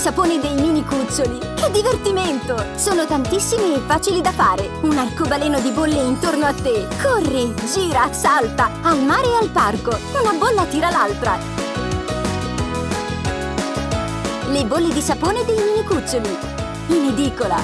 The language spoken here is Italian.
saponi dei mini cuccioli! Che divertimento! Sono tantissimi e facili da fare! Un arcobaleno di bolle intorno a te! Corri, gira, salta! Al mare e al parco! Una bolla tira l'altra! Le bolle di sapone dei mini cuccioli! In edicola!